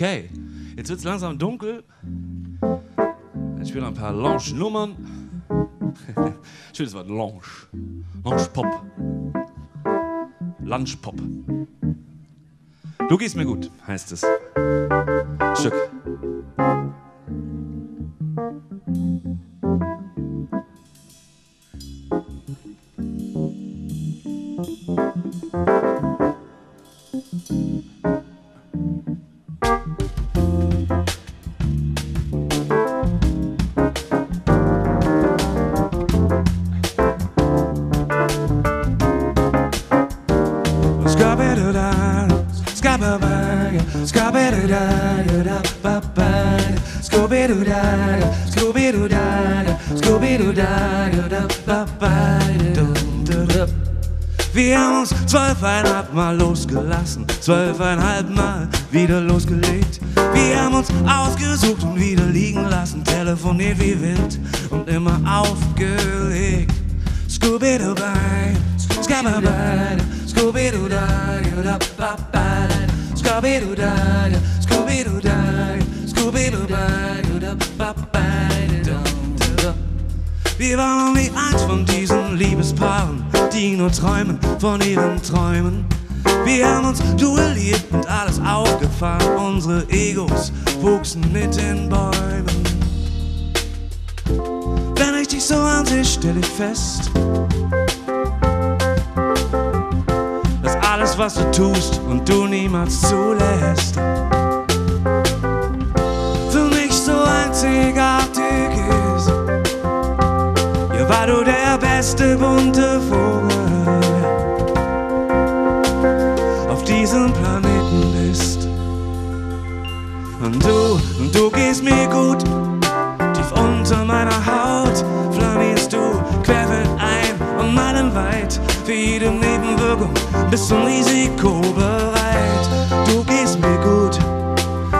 Okay, jetzt wird es langsam dunkel. Spielen wir ein paar Lounge-Nummern. Schönes Wort, Lounge. Lounge-Pop. Lunch-Pop. Du gehst mir gut, heißt es. Stück. Wir haben uns zwölfeinhalb Mal losgelassen, zwölfeinhalb Mal wieder losgelegt. Wir haben uns ausgesucht und wieder liegen lassen, telefoniert wie wild und immer aufgelegt. Scooby-Doo-Bye, Scooby-Doo-Bye, Scooby-Doo-Bye, Scooby-Doo-Bye, Scooby-Doo-Bye, Scooby-Doo-Bye, Wir waren nie eins von diesen Liebespaaren, die nur träumen von ihren Träumen. Wir haben uns duelliert und alles aufgefahren, unsere Egos wuchsen mit den Bäumen. Wenn ich dich so ansehe, stell ich fest, alles, was du tust und du niemals zulässt, für mich so einzigartig ist. Ja, weil du der beste bunte Vogel auf diesem Planeten bist. Und du, und du gehst mir gut, bist zum Risiko bereit. Du gehst mir gut,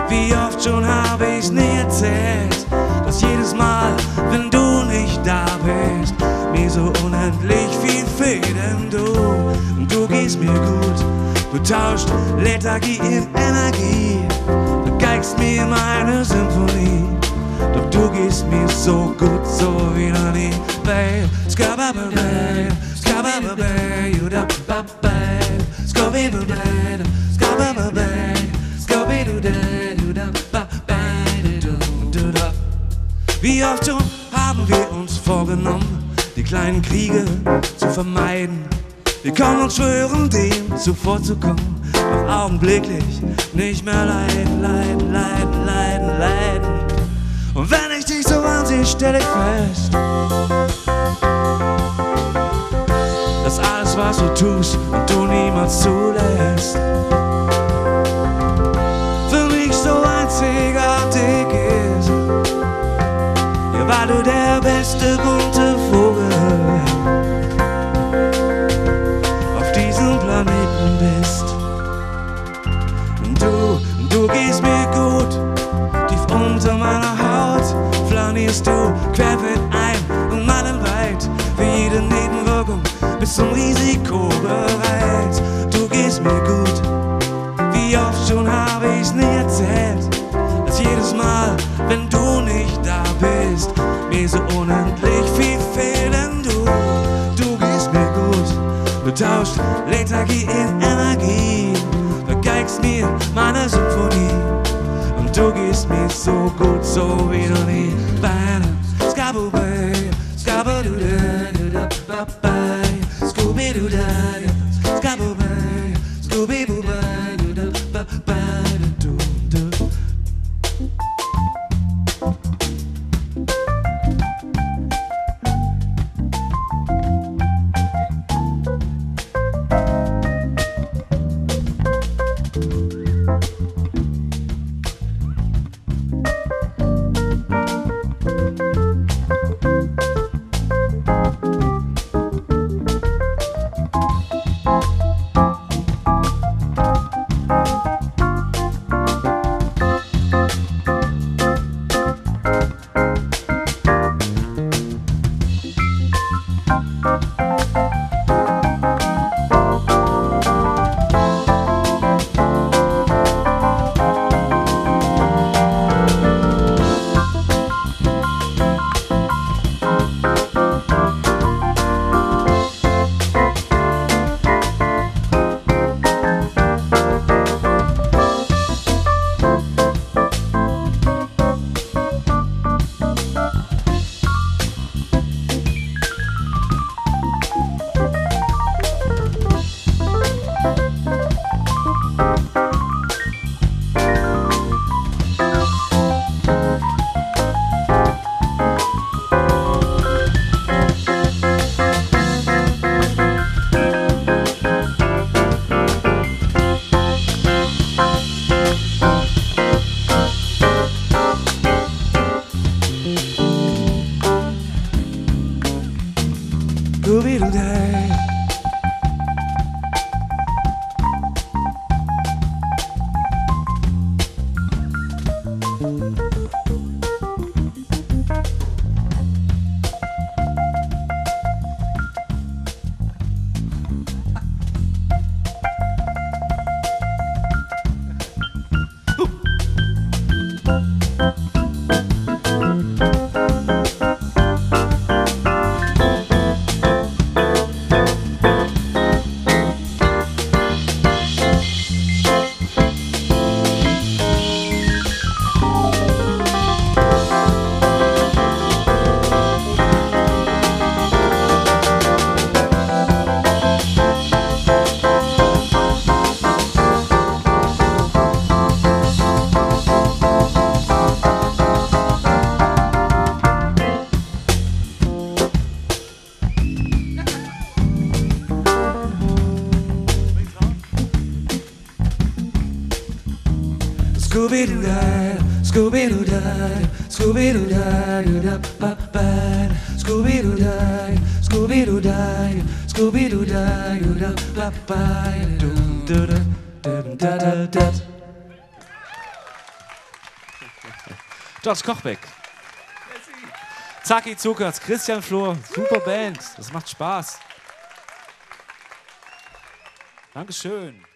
wie oft schon habe ich's nie erzählt, dass jedes Mal, wenn du nicht da bist, mir so unendlich viel fehlt, denn du, du gehst mir gut. Du tauscht Lethargie in Energie, du geigst mir meine Symphonie. Doch du gehst mir so gut, so wie noch nie, babe. Skabababay, skabababay, you da babay, skabababay, skabababay, skabababay, you da babay, du du da. Wie oft schon haben wir uns vorgenommen, die kleinen Kriege zu vermeiden. Wir können uns schwören, dem zuvorzukommen, doch augenblicklich nicht mehr leiden, leiden, leiden, leiden, leiden. Und wenn ich dich so ansehe, stell ich fest, was du tust und du niemals zulässt, für mich so einzigartig ist. Ja, weil du der beste bunte Vogel auf diesem Planeten bist. Und du, du gehst mir zum Risiko bereit. Du gehst mir gut, wie oft schon habe ich's nie erzählt, dass jedes Mal, wenn du nicht da bist, mir so unendlich viel fehlt, du, du gehst mir gut, du tauscht Lethargie in Energie, vergeigst mir meine Symphonie. Und du gehst mir so gut, so wie noch nie. Scooby-dooda, skabubay, Scooby-Doo, Scooby-Doo, sky. Scooby-Doo-Dah, Scooby-Doo-Dah, Scooby-Doo-Dah. Scooby-Doo-Dah, Scooby-Doo-Dah, Scooby-Doo-Dah. George Kochbeck. Zacki Zuckers, Christian Flohr, super Band, das macht Spaß. Dankeschön.